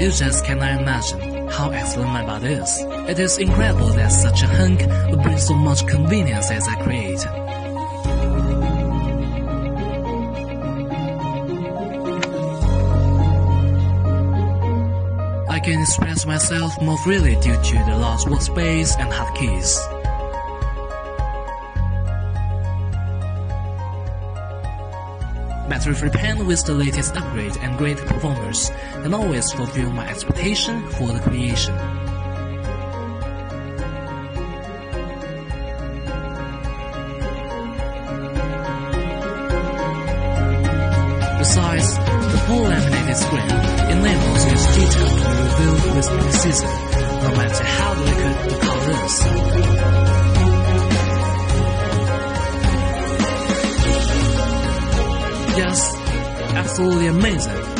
You just cannot imagine how excellent my body is. It is incredible that such a hunk would bring so much convenience as I create. I can express myself more freely due to the large workspace and hotkeys. Battery-free pen with the latest upgrade and great performance and always fulfill my expectation for the creation. Besides, the full laminated screen enables its detail to be revealed with precision, no matter how delicate the color is. Yes, absolutely amazing.